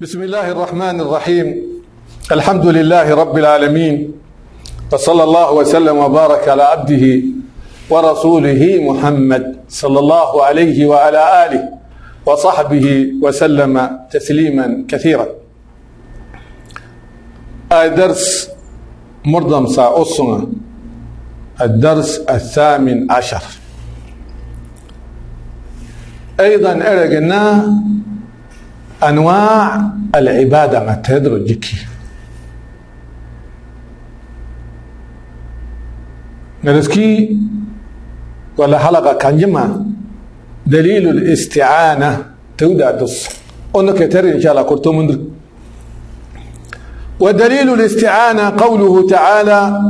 بسم الله الرحمن الرحيم الحمد لله رب العالمين وصلى الله وسلم وبارك على عبده ورسوله محمد صلى الله عليه وعلى اله وصحبه وسلم تسليما كثيرا درس مردم ساؤصنا الدرس الثامن عشر أيضا ارجنا أنواع العبادة ما تدرجك نرسكي ولا حلقة كان جمع دليل الاستعانة تودا دص انك ترى إن شاء الله كنت من ودليل الاستعانة قوله تعالى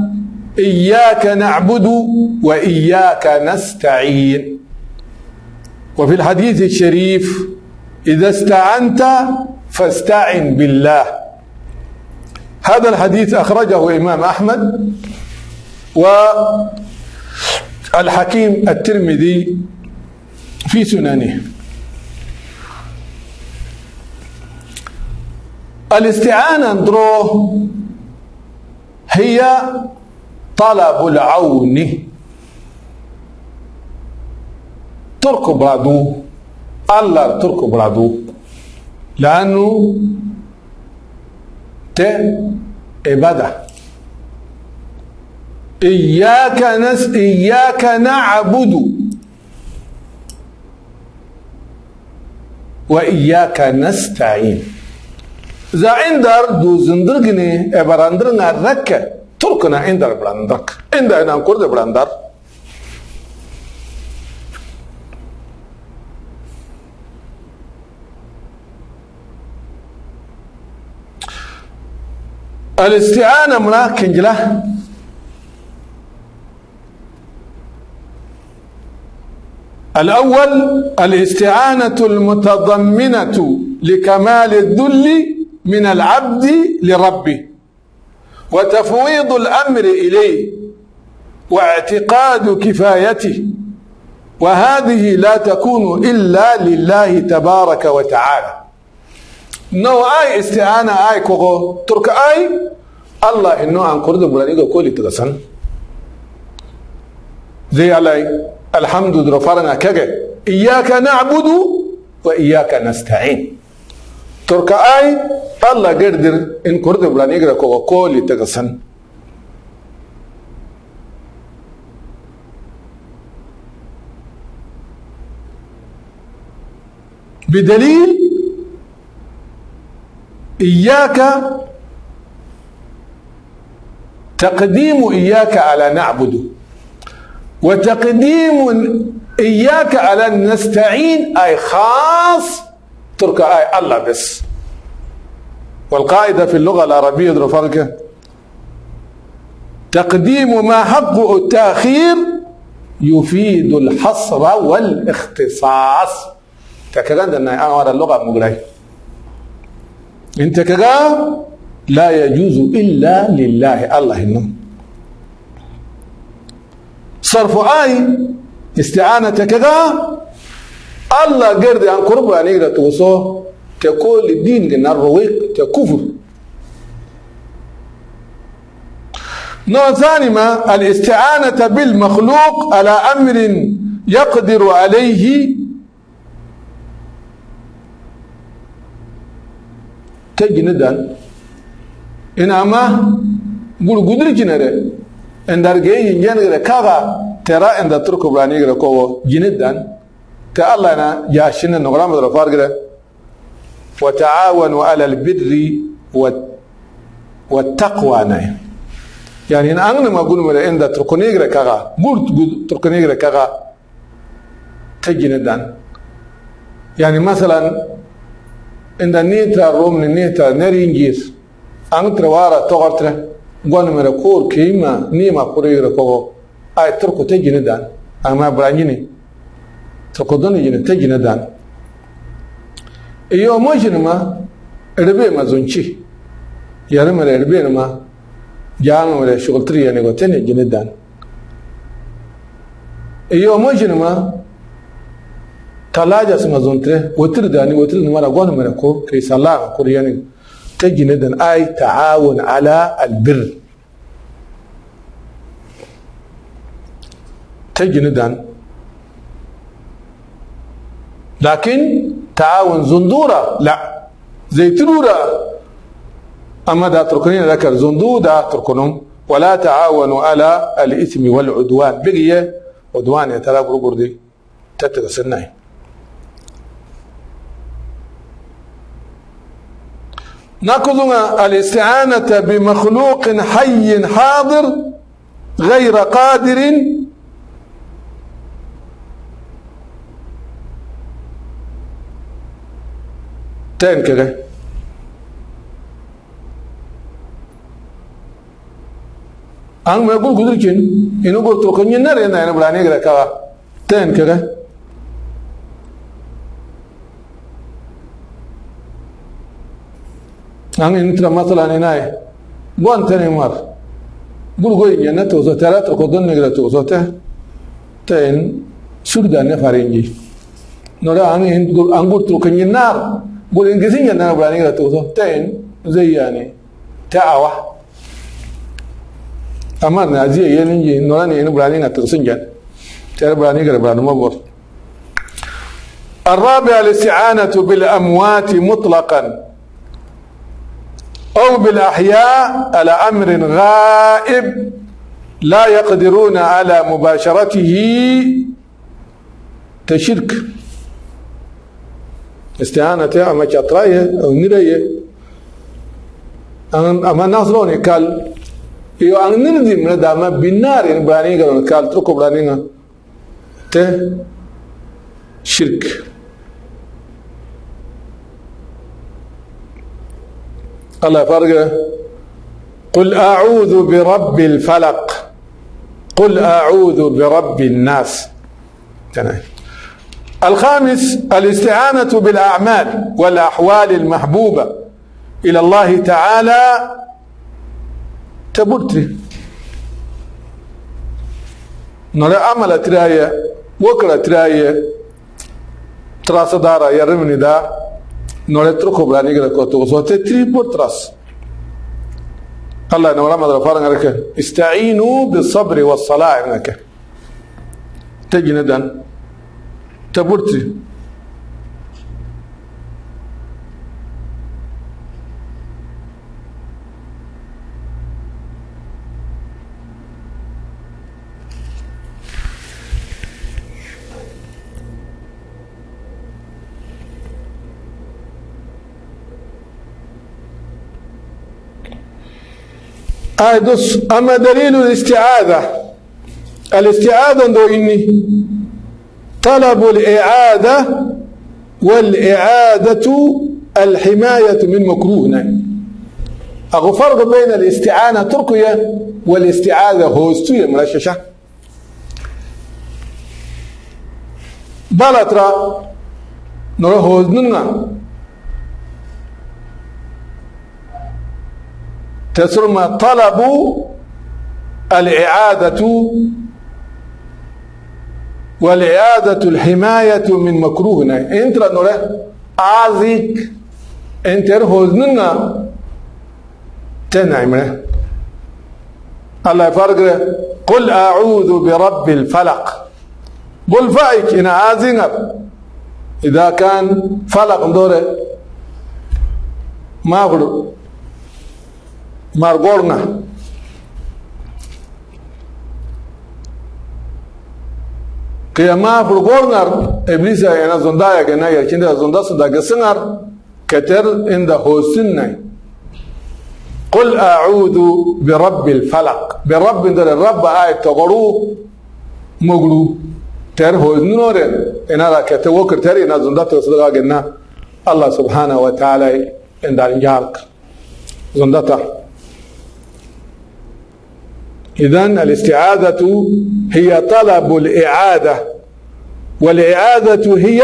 إياك نعبد وإياك نستعين. وفي الحديث الشريف إذا استعنت فاستعن بالله. هذا الحديث أخرجه إمام أحمد والحكيم الترمذي في سننه. الاستعانة ندرو هي طلب العون. تركب بعضه الله تركب بعضه لأنه ت عبادة إياك نس إياك نعبد وإياك نستعين إذا عندر دو زندرغني إبراندرنا ركة تركنا عندر براندرك عندنا نقول براندر الاستعانة مراكن جلا الأول الاستعانة المتضمنة لكمال الذل من العبد لربه وتفويض الأمر إليه واعتقاد كفايته وهذه لا تكون إلا لله تبارك وتعالى. No ay isti'ana ay kogo turka ay allah inno an kurdu bulani go koli tuga san zai alai alhamdu dro faranga kage iyyaka na'budu wa iyyaka nasta'in turka ay allah gerdir in kurdu bulani go kogo koli tuga san بدليل إياك تقديم إياك على نعبد وتقديم إياك على نستعين أي خاص ترك أي الله بس. والقاعدة في اللغة العربية فرق تقديم ما حقه التأخير يفيد الحصر والإختصاص. تكلم أن أنا اللغة مقرأ انت كذا لا يجوز إلا لله. الله إنه. صرف آي استعانة كذا الله قرد عن قرب ان يقدر توصو تقول الدين إن الرويق تكفر. نوع ثاني ما الاستعانة بالمخلوق على أمر يقدر عليه ge yin yan de kaga tera inda turku brani gre ko gini dan ta Allah na ya shin no grama da far gre wa ta'awanu 'ala al-birri wa taqwa na yani in an ma gunu da inda nitra romni nitra neringis. Angtra wara togartra gonmira kur kima nima kurigra kogo. Ay turku te jina dan ama branjini turku doni jina te jina dan iyo mojinma erbe ma zonchi yarimira erbe ma jaamira shugultriya nego tene jina dan iyo mojinma talaja sima zontre wotir dani wotir ni mara gon mara ko kai sala ko yani tajine dan ay ta'awun ala albir tajine dan lakin ta'awun zundura la zai turura amma da turkunin zakar zundu da turkunun ولا تعاونوا على الإثم والعدوان بقي عدوان يا ترى قرقردي تتغسلنا ناخذ الاستعانة بمخلوق حي حاضر غير قادر تين كده me gu gudur kin inu go to kan yinar yana yana bulane ga kawa ten kaga an in tra masala ne nai bon tane mar gur go yana to so tara to ko don ne ga to so ta ten surda ne farenji nora an in an gur to kan yinar gur in gisin yana bulane ga to so ten zai yani ta'awa amma na jiya yenin yi nora ne yin burani na tursun gen tare burani ga burani mabur الرابع الاستعانة بالأموات مطلقا أو بالأحياء على أمر غائب لا يقدرون على مباشرته تشرك. استعانة أما شطراية أو نرية أما ناصروني قال iyo an nirdi mina dama binnar in brani ga kal to ko الله فرق قل أعوذ برب الفلق. قل أعوذ برب الناس. تنين. الخامس الاستعانة بالأعمال والأحوال المحبوبة إلى الله تعالى. تبرتي نرى عمل ترايا وكرة ترايا دارا يرمني دا. نرى تركو براني كده كوتو صوتي تري بوتراس الله نورا مدر فارن رك استعينوا بالصبر والصلاة انك تجندا تبرتي آه دس أما دليل الاستعاذة. الاستعاذة دو إني طلب الإعادة والإعادة الحماية من مكروه. أغو فرق بين الاستعانة تركيا والاستعاذة هوستية. مرششة بلترا نرى هوزننا. تسمى طلب الإعادة والإعادة الحماية من مكروه. إنت نرى آذيك إنت هوزننا تنعم. الله يفرق. قل أعوذ برب الفلق. قل فايك إن آذينر إذا كان فلق. دوره ما أقول. Margorna. Kiyama furgornar iblisa yana zonda ya gana yarkin da zonda su daga sinar katar inda hosin nai قل أعوذ برب الفلق برب در الرب آية تغرو مغلو تر هو نور إن هذا كتوكر تري إن زندا تصدق جنا الله سبحانه وتعالى إن دار جالك زندتا إذا الاستعاذة هي طلب الإعادة والإعادة هي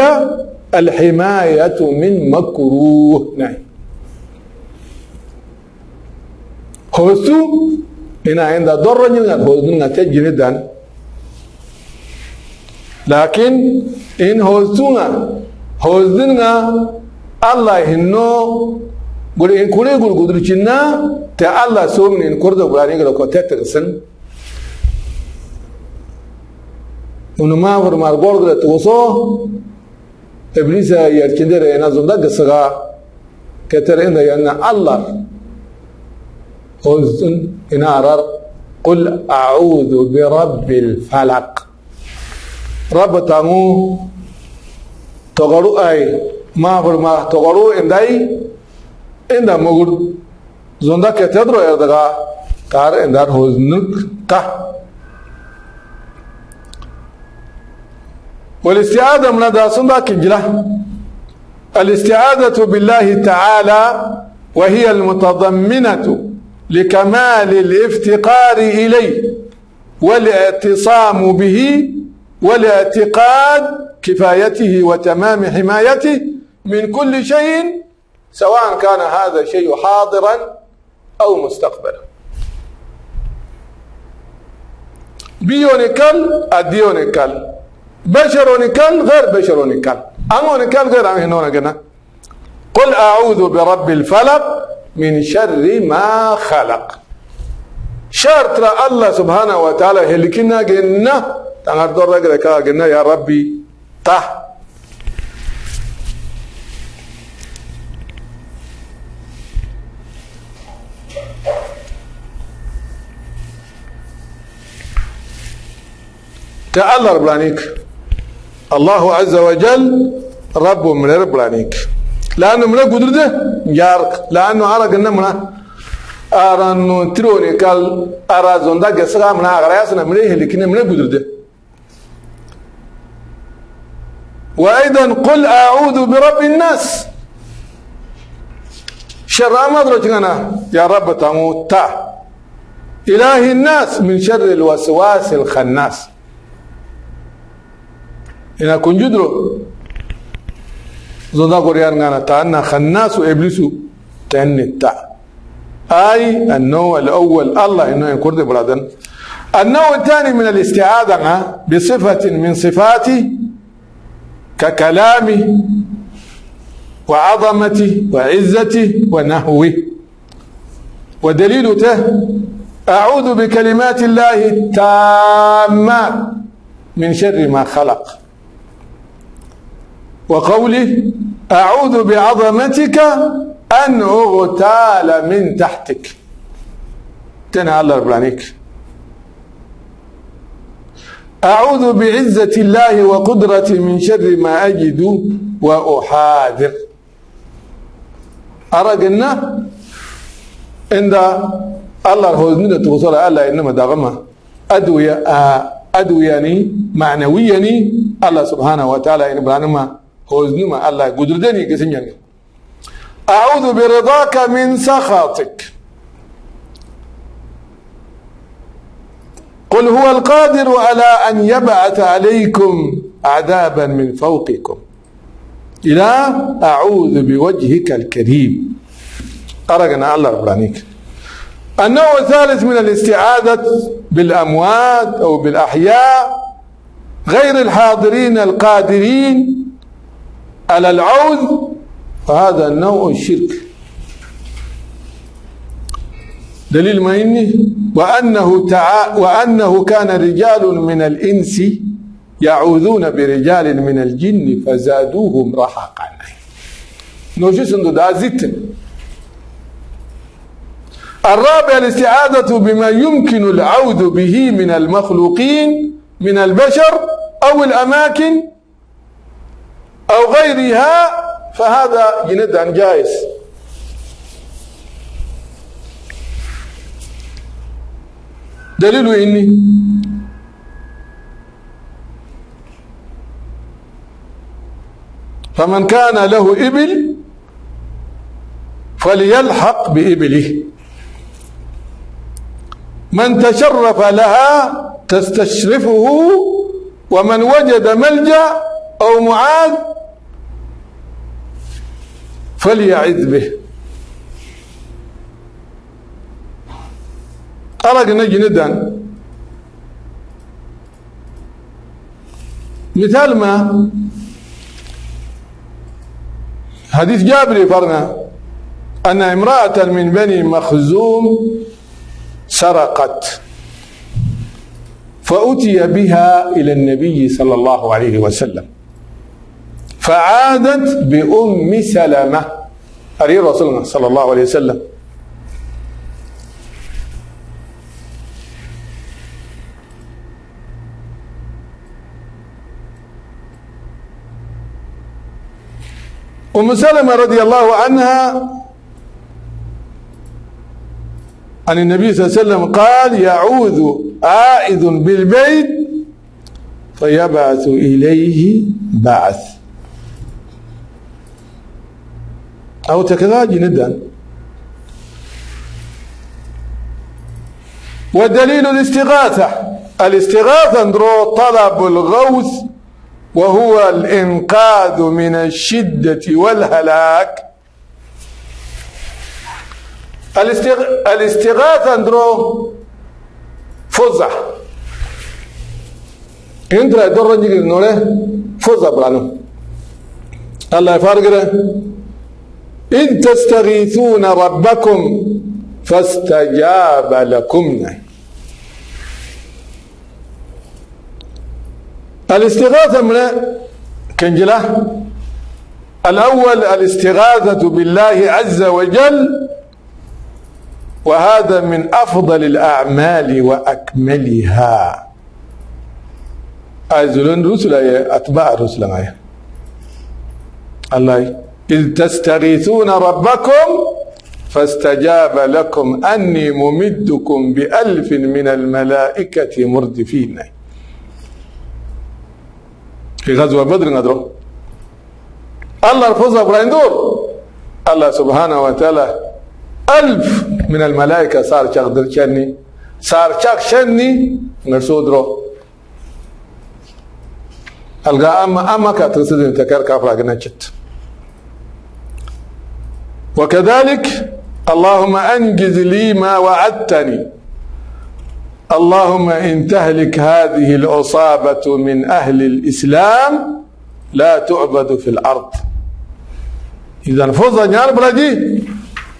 الحماية من مكروه. نعم. هوسو إن عند ضر نينا هوسو نينا تجري دان lakin in hostunga hosdinga allah hinno guri in kure gur gudurcinna ta allah somni in kurda gurani ga ko tetirsin unu ma fur mar gorgre tuso iblisa yarcindere ina zunda gasaga ketere inda yanna allah hosdun ina arar قل أعوذ برب الفلق رب تامو تغرو أي ما فرما تغرو إنداي إندا مغر زوندا كتدرو إردغا كار إندار هوزنك تا والاستعاذة من دا سندا كنجلة الاستعاذة بالله تعالى وهي المتضمنة لكمال الافتقار إليه والاعتصام به والاعتقاد كفايته وتمام حمايته من كل شيء سواء كان هذا الشيء حاضرا أو مستقبلا. بيونيكال أديونيكال. بشرونيكال غير بشرونيكال. أمونيكال غير أمونيكال قل أعوذ برب الفلق من شر ما خلق. شرط الله سبحانه وتعالى هلكنا جنة. كا جنة يا ربي. تا تعالى ربلانيك الله عز وجل رب من ربلانيك لأنه من قدرته يارك لأنه على قلنا منا. أرانو تروني قال أرا زوندا جسرا منا. أغرياسنا من إيه لكن من قدرته وأيضا قل أعوذ برب الناس. شر ما درجنا يا رب تموت. تا. إله الناس من شر الوسواس الخناس. جدرو. زودا قريان غانا تانا خناس وابليس تاني تا. آي النوع الأول. الله إنه يكون برادن. النوع الثاني من الاستعاذة بصفة من صفاته ككلامه وعظمته وعزته ونهوه ودليل ته أعوذ بكلمات الله التامات من شر ما خلق. وقوله أعوذ بعظمتك أن أغتال من تحتك. تنا الله ربانيك أعوذ بعزة الله وقدرتي من شر ما أجد وأحاذر. أرقنا عند الله هوزننا توصل الله إنما دغما أدوية أدوياني معنوياني الله سبحانه وتعالى إن هوزنما الله قدردني قسنياني أعوذ برضاك من سخطك. قل هو القادر على أن يبعث عليكم عذابا من فوقكم. إلى أعوذ بوجهك الكريم. أرقنا الله ربانيك النوع الثالث من الاستعاذة بالأموات أو بالأحياء غير الحاضرين القادرين على العوذ فهذا النوع الشرك دليل ما إني؟ وأنه تعا وأنه كان رجال من الإنس يعوذون برجال من الجن فزادوهم رهقا. نوجس دا زيت الرابع الاستعاذة بما يمكن العوذ به من المخلوقين من البشر أو الأماكن أو غيرها فهذا جندا جائز. دليل إني فمن كان له إبل فليلحق بإبله. من تشرف لها تستشرفه ومن وجد ملجأ أو معاذ فليعذ به. أرق نجي ندان. مثال ما حديث جابر فرنا أن امرأة من بني مخزوم سرقت فأتي بها إلى النبي صلى الله عليه وسلم. فعادت بأم سلمة. أري رسول الله صلى الله عليه وسلم. أم سلمة رضي الله عنها عن النبي صلى الله عليه وسلم قال يعوذ عائذ بالبيت فيبعث إليه بعث. أو تكذاج ندا والدليل الاستغاثة. الاستغاثة طلب الغوث وهو الإنقاذ من الشدة والهلاك. الاستغاثة اندرو فوزا إنترا دور نجي نوله فوزا برانو الله يفارق إذ تستغيثون ربكم فاستجاب لكم. الاستغاثة من كنجلة. الأول الاستغاثة بالله عز وجل وهذا من أفضل الأعمال وأكملها. أزلون رسل أتباع رسل الله. إذ تستغيثون ربكم فاستجاب لكم أني ممدكم بألف من الملائكة مردفين. في غزوة بدر ندرو الله رفضها براندور الله سبحانه وتعالى ألف من الملائكة صار شغدر شني. صار شاك شني نرسودرو ألقى أما أما كاترسدين تكر كافر جنجت وكذلك اللهم أنجز لي ما وعدتني. اللهم إن تهلك هذه العصابة من أهل الإسلام لا تعبد في الأرض. إذا فوز نيار بلاجي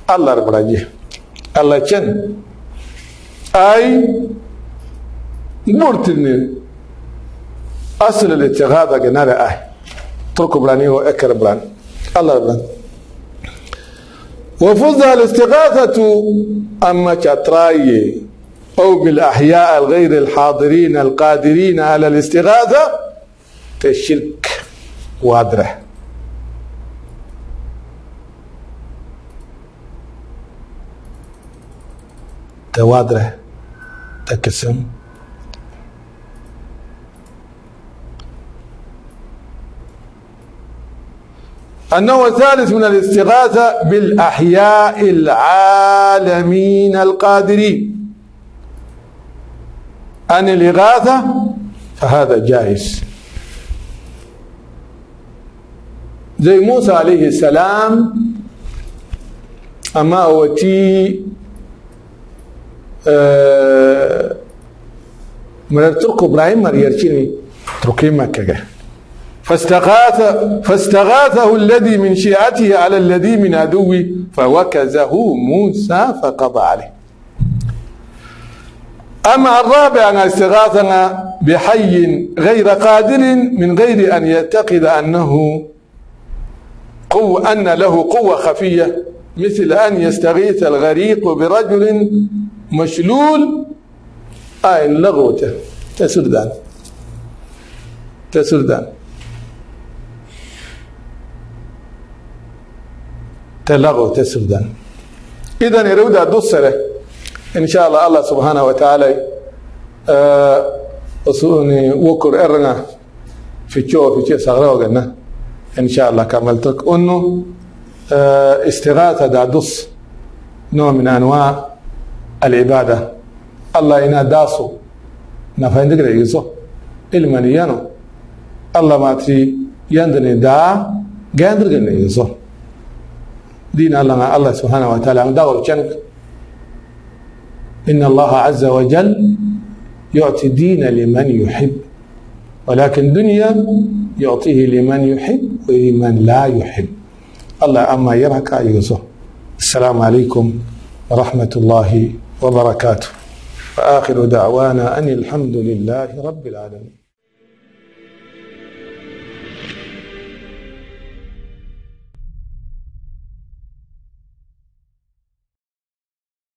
الله بلاجي الله كن أي مرتني أصل الاتغاثة جنار أي تركوا بلاني وأكر بلان الله بلان وفوز الاستغاثة أما كتراي أو بالأحياء الغير الحاضرين القادرين على الاستغاثة تشرك وادرة. توادره تكسم النوع الثالث من الاستغاثة بالأحياء العالمين القادرين. عن الإغاثة فهذا جائز. زي موسى عليه السلام أما أوتي أه من ترك إبراهيم مريرشيني تركي مكة. فاستغاث فاستغاثه الذي من شيعته على الذي من عدوه فوكزه موسى فقضى عليه. أما الرابع أن استغاثنا بحي غير قادر من غير أن يعتقد أنه قوة أن له قوة خفية مثل أن يستغيث الغريق برجل مشلول. آه لغوته. تسردان. تسردان. te sudan idan herowda dusale insha allah allah subxaanah wa tacaala eh, wokor erŋa fico o fice sagrogena insha allah kamaltok onu eh, istigaasa da dus noo min anwaa alcibaada allah ina daasu nafaindigregiso ilmaniyano allah maati yandani daa gaandirganegiso دين الله الله سبحانه وتعالى. داور جنك إن الله عز وجل يعطي دين لمن يحب ولكن دنيا يعطيه لمن يحب ولمن لا يحب. الله أما يرهك يوسف السلام عليكم ورحمة الله وبركاته. وآخر دعوانا أن الحمد لله رب العالمين.